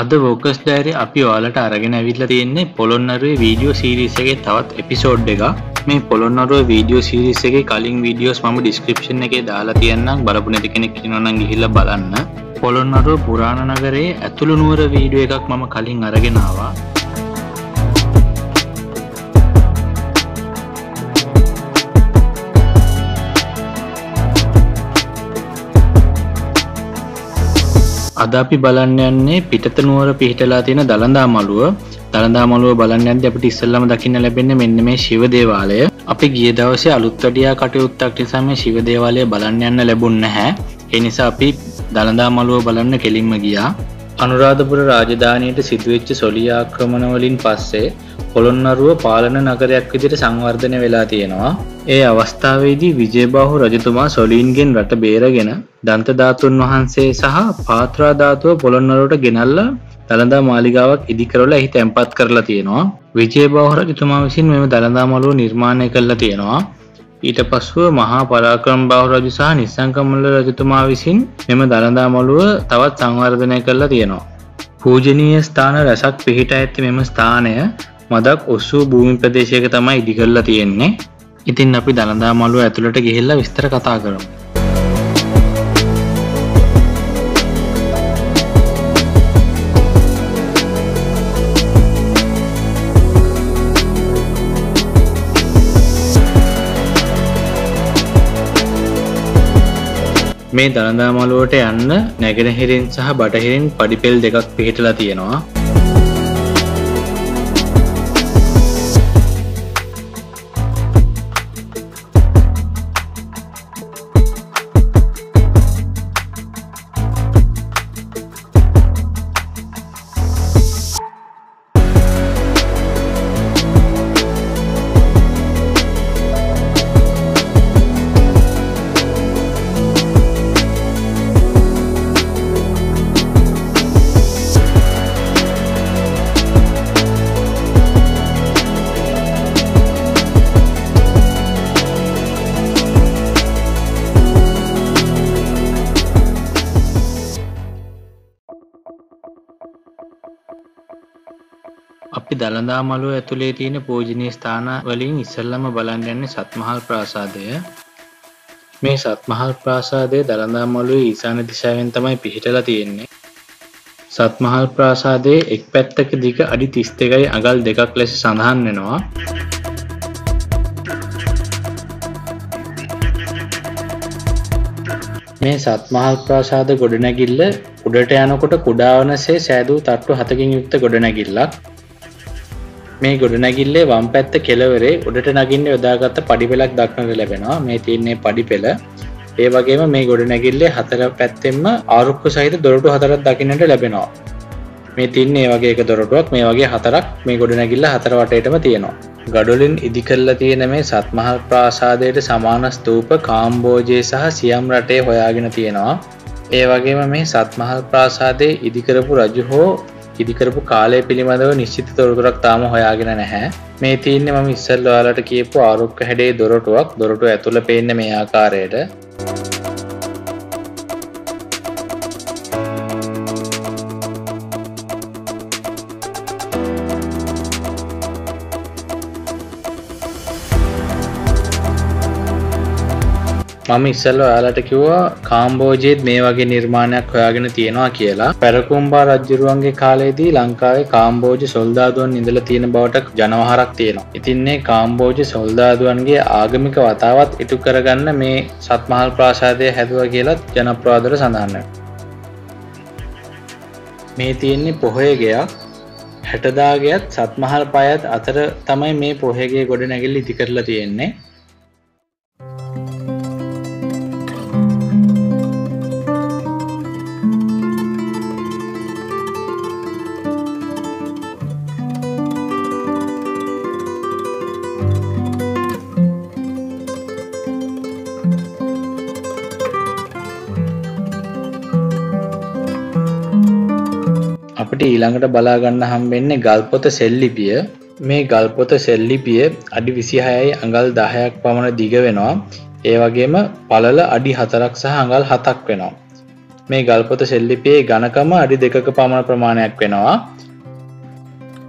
අද වෝකස් ඩෑරි අපි ඔයාලට අරගෙන ඇවිල්ල තියෙන්නේ පොළොන්නරුවේ වීඩියෝ සීරිසගේ තවත් එපිසෝඩ් එක මේ පොළොන්නරුව වීඩියෝ සීරිසගේ කලින් වීඩියෝස් මම ඩිස්ක්‍රපෂන් එක දාලා තියන්නම්. බලපු නැති කෙනෙක් නොනම් ගිහිල්ල බලන්න. පොළොන්නරුව පුරාණ නගරේ ඇතුළු නුවර වීඩියෝ එකක් මම කලින් අරගෙනවා අද අපි බලන්න යන්නේ පිටත නුවර පිහිටලා තියෙන දළදා මළුව දළදා මළුව බලන්න යද්දී අපිට ඉස්සෙල්ලාම දකින්න ලැබෙන්නේ මෙන්න මේ ශිව දේවාලය. අපි ගිය දවසේ අලුත් වැඩියා කටයුත්තක් නිසා මේ ශිව දේවාලය බලන්න යන්න ලැබුණ නැහැ. ඒ නිසා අපි දළදා මළුව බලන්න කෙලින්ම ගියා. අනුරාධපුර රාජධානයට සිදුවෙච්ච සොලි ආක්‍රමණ වලින් පස්සේ පොළොන්නරුව පාලන නගරයක් විදිහට සංවර්ධනය වෙලා තියෙනවා. ඒ අවස්ථාවේදී විජයබාහු රජතුමා සොලීන්ගෙන් රට බේරගෙන දන්ත ධාතුන් වහන්සේ සහ පාත්‍රා ධාතුව පොළොන්නරුවට ගෙනල්ලා දළදා මාලිගාවක් ඉදිකරවල එහි තැන්පත් කරලා තියෙනවා. විජයබාහු රජතුමා විසින් මෙම දළදා මළුව නිර්මාණය කරලා තියෙනවා. ඊට පස්සුව මහා පරාක්‍රම බාහු රජු සහ නිස්සංකමල්ල රජතුමා විසින් මෙම දළදා මළුව තවත් සංවර්ධනය කරලා තියෙනවා. පූජනීය ස්ථාන රැසක් පිහිට ඇති මෙම ස්ථානය මදක් ඔස්සූ භූමි ප්‍රදේශයක තමයි ඉදි කරලා තියෙන්නේ ඉතින් අපි දළදා මළුව ඇතුළට ගිහිල්ලා විස්තර කතා කරමු. මේ දළදා මළුවට යන්න නැගෙනහිරින් සහ බටහිරින් පඩිපෙල් දෙකක් පිහිටලා තියෙනවා. දළදා මළුව ඇතුළේ තියෙන පූජනීය ස්ථාන වලින් ඉස්සෙල්ලම බලන්න යන්නේ සත්මහල් ප්‍රාසාදය. මේ සත්මහල් ප්‍රාසාදය දළදා මළුවේ ඊශාන දිශාවෙන් තමයි පිහිටලා තියෙන්නේ. සත්මහල් ප්‍රාසාදයේ එක් පැත්තක දිග අඩි 32යි අගල් දෙකක් ලෙස සඳහන් වෙනවා. මේ සත්මහල් ප්‍රාසාද ගොඩනැගිල්ල උඩට යනකොට කුඩාවනසේ සෑදූ තට්ටු හතකින් යුක්ත ගොඩනැගිල්ලක් මේ ගොඩනැගිල්ලේ වම් පැත්ත කෙලවරේ උඩට නගින්න යොදාගත්ත පඩිපෙලක් දක්නට ලැබෙනවා. මේ තියන්නේ පඩිපෙළ. ඒ වගේම මේ ගොඩනැගිල්ලේ හතර පැත්තෙම ආරුක්කු සහිත දොරටු හතරක් දකින්නට ලැබෙනවා. මේ තින්නේ වගේ එක දොරටුවක් මේ වගේ හතරක් මේ ගොඩනැගිල්ල හතර වටේටම තියෙනවා. ගඩොලින් ඉදිකල්ල තියෙන මේ සත්මහල් ප්‍රාසාදයට සමාන ස්තූප කාම්බෝජය සහ සියම් රටේ හොයාගෙන තියෙනවා. ඒ වගේම මේ සත්මහල් ප්‍රාසාදය ඉදිකරපු රජු හෝ ඉදිකරපු කාලය පිළිබඳව නිශ්චිත තොරතුරක් තාම හොයාගෙන නැහැ. මේ තියන්නේ මම ඉස්සල් ඔයාලට කියපු ආරුක්ක හැඩේ දොරටුවක්. දොරටු ඇතුළ පේන්න මේ ආකාරයට. මම ඉස්සල්ල ඔයාලට කිව්වා කාම්බෝජයේත් මේ වගේ නිර්මාණයක් හොයාගෙන තියෙනවා කියලා පැරකුම්බා රජ්ජුරුවන්ගේ කාලේදී ලංකාවේ කාම්බෝජ සොල්දාදුවන් ඉඳලා තියෙන බවට ජනවහරක් තියෙනවා. ඉතින්නේ කාම්බෝජ සොල්දාදුවන්ගේ ආගමික වතාවත් ඉටු කරගන්න මේ සත්මහල් ප්‍රාසාදය හැදුව කියලත් ජනප්‍රවාදර සඳහන්න. මේ තියෙන්නේ පොහොය ගයක් හැටදාගයත් සත්මහල් පයත් අතර තමයි මේ පොහේගේ ගොඩ නැගිල්ල ඉති කරලා තියෙන්නේ ඊළඟට බලාගන්න හම්බෙන්නේ ගල්පොත සෙල්ලිපිය. මේ ගල්පොත සෙල්ලිපිය අඩි විසිහයයි අඟල් දහයක් පමණ දිග වෙනවා. ඒ වගේම පලල අඩි හතරක් සහ අඟල් හතක් වෙනවා. මේ ගල්පොත සෙල්ලිපියේ ගණකම අඩි දෙකක පමණ ප්‍රමාණයක් වෙනවා.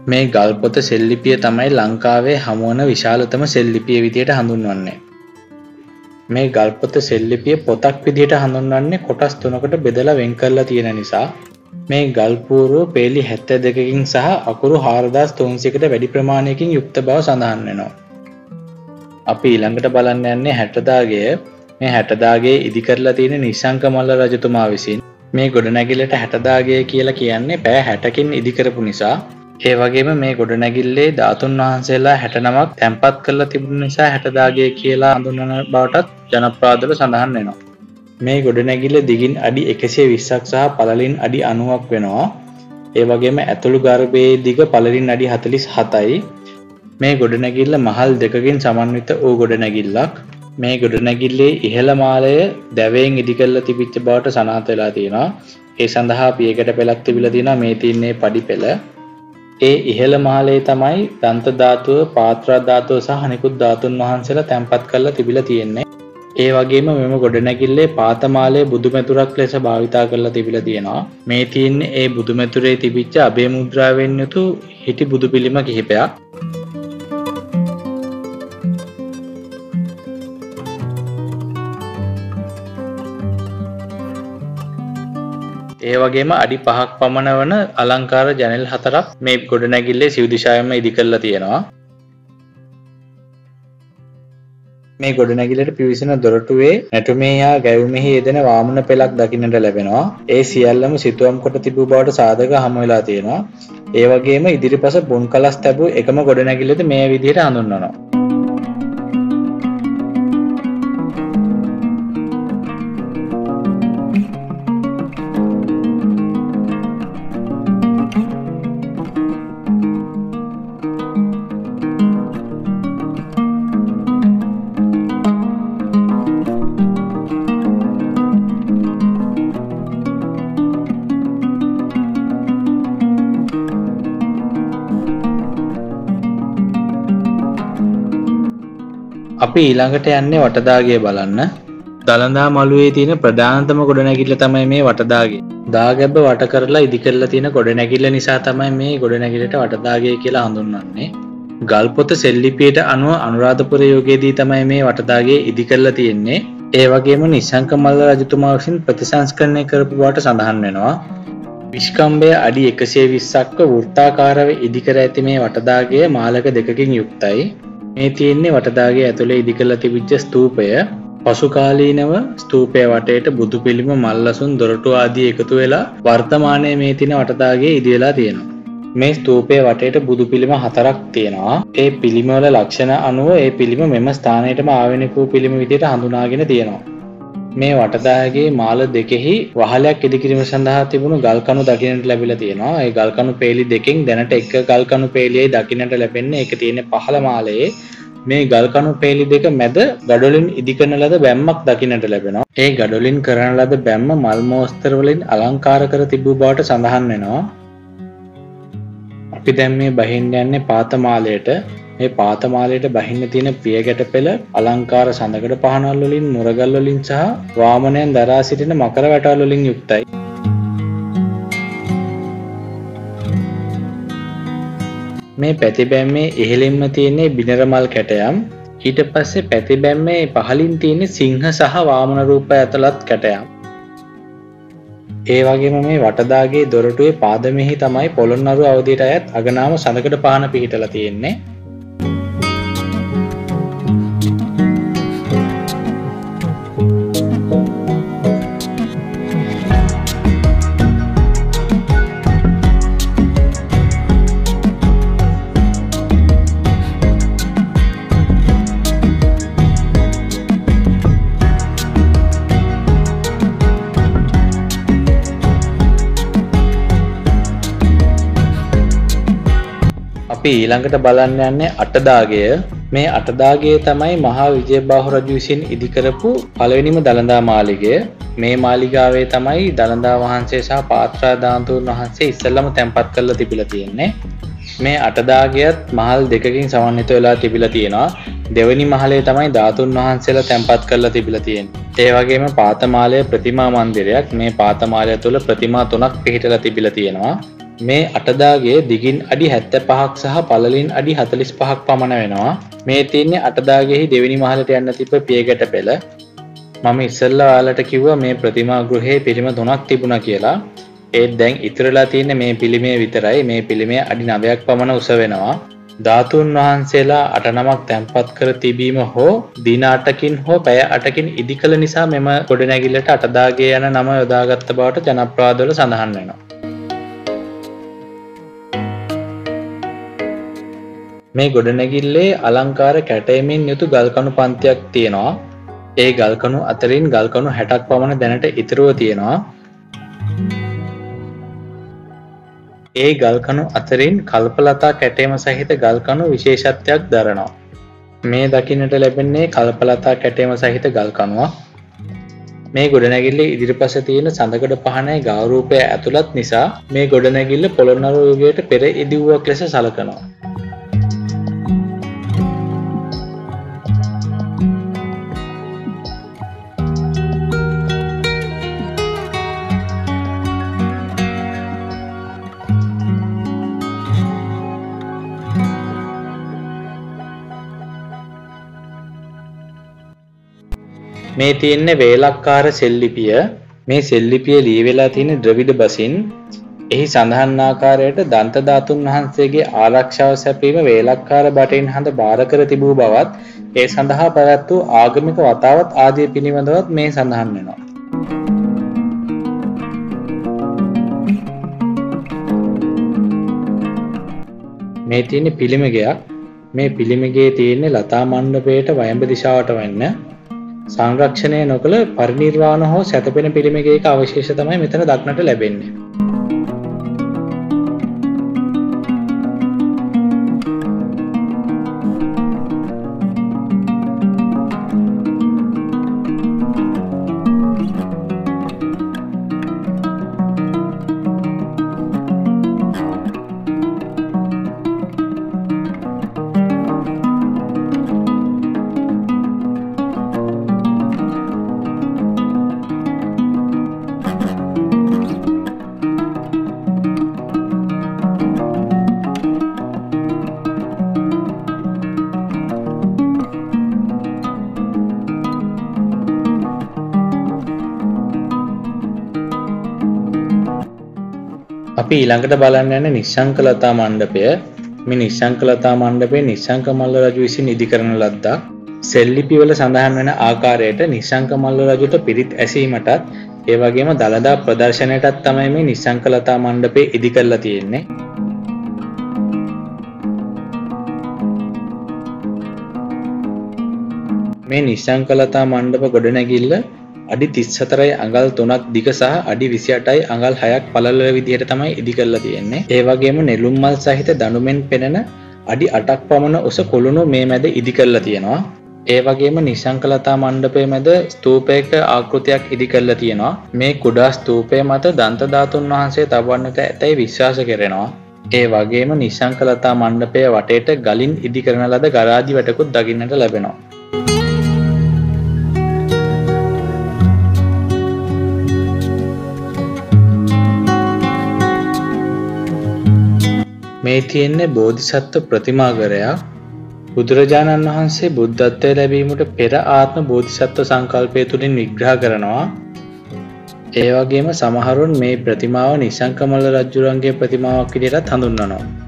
මේ ගල්පොත සෙල්ලිපිය තමයි ලංකාවේ හමුවන විශාලතම සෙල්ලිපිය විදියට හඳුන්වන්නේ. මේ ගල්පොත සෙල්ලිපිය පොතක් විදිහට හඳුන්වන්නේ කොටස් තුනකට බෙදලා වෙන් කරලා තියෙන නිසා. මේ ගල්පූරුව පේලි හැත්ත දෙකකින් සහ අකුරු හාරදස් තුන්සිකට වැඩි ප්‍රමාණයකින් යුක්ත බව සඳහන් වෙනවා. අපි ඊළඟට බලන්න යන්නේ හැටදාගේ මේ හැටදාගේ ඉදිකරලා තියෙන නිශංක මල්ල රජතුමා විසින් මේ ගොඩනැගිලට හැටදාගේ කියලා කියන්නේ පෑ හැටකින් ඉදිකරපු නිසා ඒ වගේම මේ ගොඩනැගිල්ලේ ධාතුන් වහන්සේලා හැට නමක් තැන්පත් කරලා තිබුණ නිසා හැටදාගේ කියලා හඳුන්වන බවටත් ජනප්‍රාදල සඳහන් වෙනවා. මේ ගොඩනැගිල්ල දිගින් අඩි එකසේ විස්සක් සහ පලලින් අඩි අනුවක් වෙනවා. ඒ වගේම ඇතුළු ගර්භයේ දිග පලලින් අඩි හතලිස් හතයි. මේ ගොඩනැගිල්ල මහල් දෙකකින් සමන්විත වූ ගොඩනැගිල්ලක්. මේ ගොඩනැගිල්ලේ ඉහළ මාලය දැවයෙන් ඉදිකල්ල තිබිච්ච බවට සනාත වෙලා තියෙනවා. ඒ සඳහා පියකට පෙළක් තිබිල තියෙන මේ තින්නේ පඩි පෙළ. ඒ ඉහළ මාලේ තමයි දන්තධාතුව පාත්‍රාධාතුව සහ නිකුත් ධාතුන් වහන්සේලා තැන්පත් කරලා තිබිල තියෙන්නේ. ඒ වගේම මෙම ගොඩනැගිල්ලේ පාතමාලය බුදුමැතුරක් ලෙස භාවිතා කරලා තිබිල තියෙනවා. මේ තියන් ඒ බුදුමැතුරේ තිබිච්ච අභය මුද්‍රාවෙන් යුතු හිටි බුදු පිළිම කිහිපයක්. ඒ වගේම අඩි පහක් පමණ වන අලංකාර ජනල් හතරක් මේ ගොඩනැගිල්ලේ සිවදිශායම ඉදි කරලා තියෙනවා. මේ ගොඩනැගිලට පිවිසෙන දොරටුවේ නැටුමේයා ගැවුමෙහි යෙදෙන වාමන පෙළක් දකින්නට ලැබෙනවා. ඒ සියල්ලම සිතුවම් කොට තිබූ බවට සාධක හමු වෙලා තියෙනවා. ඒ වගේම ඉදිරිපස බුන් කලස් තැබූ එකම ගොඩනැගිල්ලද මේ විදිහට හඳුන්වනවා. අපි ඊළඟට යන්නේ වටදාගේ බලන්න. දළදා මළුවේ තියෙන ප්‍රධානතම ගොඩනැගිල්ල තමයි මේ වටදාගේ දාගැබ වට කරලා ඉදි කරලා තියෙන ගොඩනැගිල්ල නිසා තමයි මේ ගොඩනැගිලට වටදාගේ කියලා හඳුන්වන්නේ. ගල්පොත සෙල්ලිපියට අනුව අනුරාධපුර යෝගයේදී තමයි මේ වටදාගේ ඉදි කරලා තියෙන්නේ. ඒ වගේම නිසංක මල්ල රජතුමා විසින් ප්‍රතිසංස්කරණය කරපු බවට සඳහන් වෙනවා. විශ්කම්බය අඩි එකසේ විස්සක්ව වෘත්තාකාරව ඉදිකර ඇති මේ වටදාගේ මාලක දෙකකින් යුක්තයි මේ තියෙන්නේ වටදාගේ ඇතුළේ ඉදිකල තිබිච්ච ස්තූපය පසුකාලීනව ස්තූපය වටේට බුදු පිළිම මල්ලසුන් දොරටු ආදී එකතු වෙලා වර්තමානය මේ තින වටදාගේ ඉදිවෙලා තියෙනවා. මේ ස්තූපය වටේට බුදු පිළිම හතරක් තියෙනවා ඒ පිළිමවල ලක්ෂණ අනුව ඒ පිළිම මෙම ස්ථානයටම ආවෙනකූ පිළිම විදියට හඳුනාගෙන තියෙනවා. මේ වටදාගේ මාල දෙකෙහි වහලයක් ඉදිකිරීම සඳහා තිබුණු ගල්කනු දකිනට ලැබිල තියෙනවා. ඒ ගල්කනු පේලි දෙකින් දැනට එක් ගල්කනු පේලියයි දකිනට ලැබෙන්නේ. එක තියෙන පහළ මාලයේ මේ ගල්කනු පේලි දෙක මැද ගඩොලින් ඉදිකරන ලද බැම්මක් දකිනට ලැබෙනවා. ඒ ගඩොලින් කරන ලද බැම්ම මල්මෝස්තරවලින් අලංකාර කර තිබූ බවට සඳහන් වෙනවා. අපි දැම් මේ බහින්ඩ යන්නේ පාතමාලයට මේ පාතමාලයට බහින්න තියෙන පියගැට පෙළ අලංකාර සඳකට පහනල්වලින් මුරගල්වලින් සහ වාමනයන් දරා සිටින මකර වැටල්වලින් යුක්තයි. මේ පැතිබැම්මේ ඉහළින්ම තියන්නේ බිනරමල් කැටයම්. ඊට පස්සේ පැතිබැම්මේ පහලින් තියෙන සිංහ සහ වාමන රූප ඇතුළත් කැටයම්. ඒ වගේම මේ වටදාගේ දොරටුවේ පාදමෙහි තමයි පොළොන්නරු අවධයට අයත් අගනාම සඳකට පාන පිහිටලා තියෙන්නේ. අපි ඊළඟට බලන්න යන්නේ අටදාගය. මේ අටදාගේ තමයි මහා විජයබාහු රජු විසින් ඉදිකරපු පළවෙනිම දළදා මාලිගය. මේ මාලිගාවේ තමයි දළදා වහන්සේ සහ පාත්‍රාධාන්තුන් වහන්සේ ඉස්සල්ලම තැන්පත් කරලා තිබිල තියෙන්නේ. මේ අටදාගයත් මහල් දෙකකින් සමන්විත වෙලා තිබිලා තියෙනවා. දෙවනි මහලේ තමයි ධාතුන් වහන්සේලා තැන්පත් කරලා තිබිලා තියෙන ඒ වගේම පාතමාලය ප්‍රතිමා මන්දිරයක්. මේ පාතමාලය තුළ ප්‍රතිමා තුනක් පිහිටලා තිබිලා තියෙනවා. මේ අටදාගේ දිගින් අඩි හැත්ත පහක් සහ පලලින් අඩි හතලිස් පහක් පමණ වෙනවා. මේ තියන්නේ අටදාගෙහි දෙවිනි මහලට යන්න තිබ පියගැට පෙළ මම ඉස්සල්ල යාලට කිව්ව මේ ප්‍රතිමා ගෘහේ පිළිම තුනක් තිබුණ කියලා. ඒත් දැන් ඉතුරලා තියෙන මේ පිළිමේ විතරයි. මේ පිළිමේ අඩි නවයක් පමණ උස වෙනවා. ධාතුන් වහන්සේලා අටනමක් තැන්පත් කර තිබීම හෝ දින අටකින් හෝ පැය අටකින් ඉදි කළ නිසා මෙම ගොඩනැගිල්ලට අටදාගේ යන නම යොදාගත්ත බවට ජනප්‍රාදවල සඳහන් වෙනවා. මේ ගොඩනැගිල්ලේ අලංකාර කැටයමින් යුතු ගල්කණු පන්තියක් තියෙනවා. ඒ ගල්කණු අතරින් ගල්කණු හැටක් පමණ දැනට ඉතුරුව තියෙනවා. ඒ ගල්කණු අතරින් කල්පලතා කැටේම සහිත ගල්කණු විශේෂත්වයක් දරනවා. මේ දකින්නට ලැබෙන්නේ කල්පලතා කැටේම සහිත ගල්කණුවක්. මේ ගොඩනැගිල්ල ඉදිරිපස තියෙන සඳකඩ පහනයි ගෞරූපය ඇතුළත් නිසා මේ ගොඩනැගිල්ල පොළොන්නරුවගේට පෙර ඉදිව්වක් ලෙස සලකනවා. මේ තියෙන්නේ වේලක්කාර සෙල්ලිපිය. මේ සෙල්ලිපිය ලියවෙලා තියෙන ද්‍රවිඩ බසින් එහි සඳහන් ආකාරයට දන්තධාතුන් වහන්සේගේ ආරක්ෂාව සැපීම වේලක්කාර බටයින් හඳ බාර කර තිබූ බවත් ඒ සඳහා පැවැත් වූ ආගමික වතාවත් ආදිය පිළිබඳවත් මේ සඳහන් වෙනවා. මේ තියෙන පිළිමගයක්. මේ පිළිමගේ තියෙන්නේ ලතා මණ්ඩපයට වයඹ දිශාවට වෙන්න. සංරක්ෂණය නොකළ පරිනිර්වාණ හෝ සැතපෙන පිළිමගේක අවශේෂ තමයි මෙතන දක්නට ලැබෙන්නේ. අපි ඊළඟට බලන්න යන නිශ්ශංකලතා මණ්ඩපය. මේ නිශ්ශංකලතා මණ්ඩපේ නිශ්ශංක මල්ල රජු විසින් ඉදි කරන ලද්දක් සෙල්ලිපිවල සඳහන් වෙන ආකාරයට නිශ්ශංක මල්ල රජුට පිරිත් ඇසීමටත් ඒ වගේම දළදා ප්‍රදර්ශනයටත් තමයි මේ නිශ්ශංකලතා මණ්ඩපේ ඉදි කරලා තියෙන්නේ. මේ නිශ්ශංකලතා මණ්ඩප ගොඩනැගිල්ල අඩි තිස්සතරයි අඟල් තුනක් දිග සහ අඩි විසියටයි අඟල් හයක් පලල විදිහට තමයි ඉදි කරලා තියෙන්නේ. ඒ වගේම නෙළුම්මල් සහිත දනුමෙන් පෙනෙන අඩි අටක් පමණ උස කොළුණු මේ මැද ඉදි කරලා තියෙනවා. ඒ වගේම නිසංකලතා මණ්ඩපය මැද ස්තූපයක ආකෘතියක් ඉදි කරලා තියෙනවා. මේ කුඩා ස්තූපය මත දන්තධාතුන් වහන්සේ තබන්නට ඇතැයි විශ්වාස කෙරෙනවා. ඒ වගේම නිසංකලතා මණ්ඩපය වටේට ගලින් ඉදි කරන ලද ගරාදි වැටකුත් දකින්නට ලැබෙනවා. මේ තියෙන්නේ බෝධිසත්ව ප්‍රතිමාගරයක් බුදුරජාණන් වහන්සේ බුද්ධත්වය ලැබීමට පෙර ආත්ම බෝධිසත්ව සංකල්පය තුළින් විග්‍රහ කරනවා. ඒ වගේම සමහරුන් මේ ප්‍රතිමාව නිසංකමල්ල රජ්ජුරන්ගේ ප්‍රතිමාවක් විදිහටත් හඳුන්වනවා.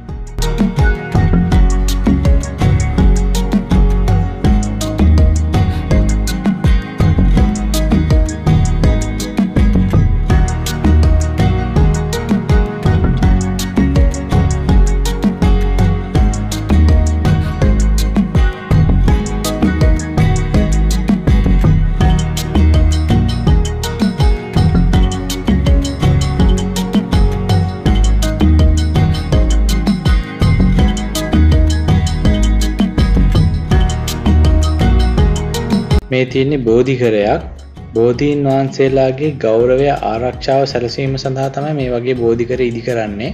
මේ තියෙන්නේ බෝධිකරයක් බෝධීන් වහන්සේලාගේ ගෞරවය ආරක්ෂාව සැලසීම සඳහා තමයි මේ වගේ බෝධිකර ඉදි කරන්නේ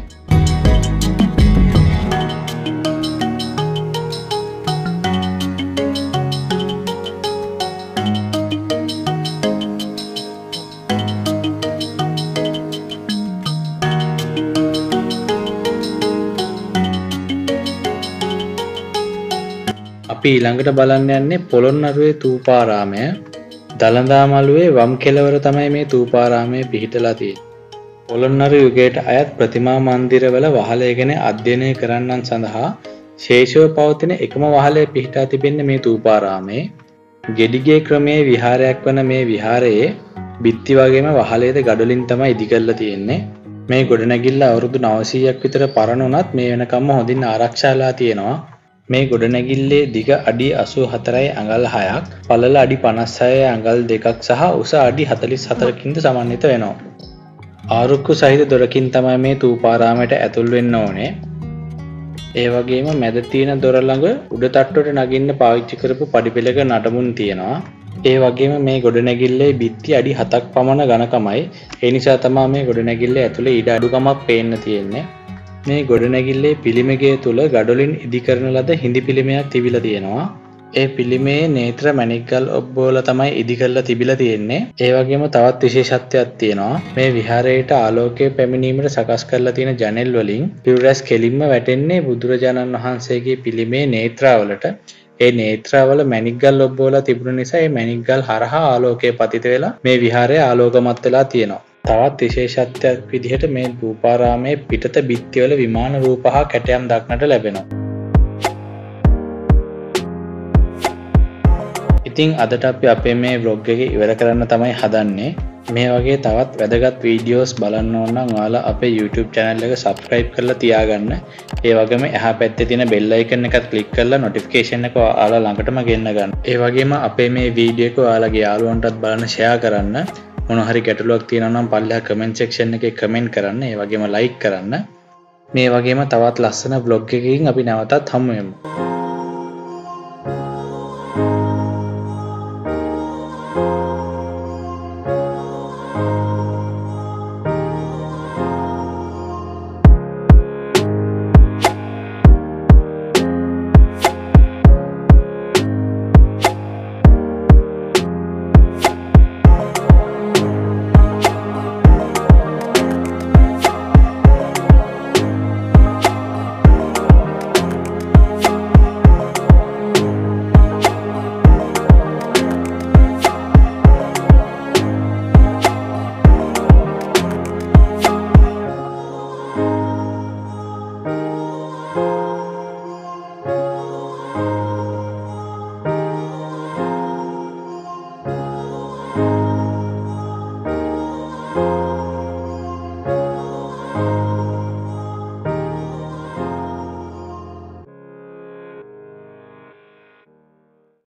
අපි ඊළඟට බලන්න යන්නේ පොළොන්නරුවේ තූපාරාමය. දළදා මළුවේ වම් කෙලවර තමයි මේ තූපාරාමය පිහිටලා තියෙන්නේ. පොළොන්නරු යුගයට අයත් ප්‍රතිමා මන්දිරවල වහලයගෙන අධ්‍යයනය කරන්නන් සඳහා ශේෂව පවතින එකම වහලය පිහිටා තිබෙන්න මේ තූපාරාමේ ගෙඩිගේ ක්‍රමේ විහාරයක් වන මේ විහාරයේ බිත්ති වගේම වහලේද ගඩොලින් තමයි ඉදිකල්ලා තියෙන්නේ. මේ ගොඩනැගිල්ල අවුරුදු නවසීයක් විතර පරණුනත් මේ වෙනකම්ම හොඳින් ආරක්ෂාලා තියෙනවා. මේ ගොඩනැගිල්ලේ දිග අඩි අසූ හතරයි අඟල් හයක් පලල අඩි පනස්සය අඟල් දෙකක් සහ උස අඩි හතලිස් හතරකින්ද සමන්විත වෙනවා. ආරුක්කු සහිත දොරකින් තමයි මේ තූපාරාමයට ඇතුල් වෙන්න ඕනේ. ඒ වගේම මැද තියෙන දොර ළඟ උඩ තට්ටුවට නගින්න පාවිච්චි කරපු පඩිපෙළක නටමුන් තියෙනවා. ඒ වගේම මේ ගොඩනැගිල්ලේ බිත්ති අඩි හතක් පමණ ගණකමයි ඒ නිසා තමා මේ ගොඩනැගිල්ල ඇතුළේ ඉඩ අඩුකමක් පේන්න තියෙන්නේ. මේ ගොඩනැගිල්ලේ පිළිමගේ තුළ ගඩොලින් ඉදිකරන ලද හිඳි පිළිමයක් තිබිල තියෙනවා. ඒ පිළිමේ නේත්‍ර මැනික්ගල් ඔබ්බෝල තමයි ඉදිකල්ල තිබිල තියෙන්නේ. ඒ වගේම තවත් විශේෂත්වයක් තියෙනවා. මේ විහාරයට ආලෝකය පැමිණීමට සකස් කරලා තියෙන ජනෙල් වලින් පිවරැස් කෙලින්ම වැටෙන්නේ බුදුරජාණන් වහන්සේගේ පිළිමේ නේත්‍රාවලට. ඒ නේත්‍රාවල මැනික්ගල් ඔබ්බෝලා තිබුණ නිසා ඒ මැනික්ගල් හරහා ආලෝකය පතිත වෙලා මේ විහාරය ආලෝකමත් වෙලා තියෙනවා. තවත් විශේෂත්වයක් විදිහට මේ රූපාරාමයේ පිටත බිත්තිවල විමාන රූප හා කැටයම් දක්නට ලැබෙනවා. ඉතිං අදට අපි අපේ මේ බ්ලොග් එක ඉවර කරන්න තමයි හදන්නේ මේ වගේ තවත් වැදගත් වීඩියෝස් බලන්න ඕන්නම් යාලා අපේ YouTube චැනල් එක සබස්ක්‍රයිබ් කරලා තියාගන්න ඒ වගේම එහා පැත්තේ තියෙන බෙල් අයිකන් එකත් ක්ලික් කරලා නොටිෆිකේෂන් එක ඔයාලා ළඟටම ගෙන්න ගන්න. ඒ වගේම අපේ මේ වීඩියෝ එක ඔයාලගේ යාළුවන්ටත් බලන්න ෂෙයා කරන්න. මොන හරි ගැටලුවක් තියෙනවා නම් පල්ලෙහා කමෙන්ට් සෙක්ෂන් එකේ කමෙන්ට් කරන්න. ඒ වගේම ලයික් කරන්න. මේ වගේම තවත් ලස්සන බ්ලොග් එකකින් අපි නැවතත් හමු වෙමු.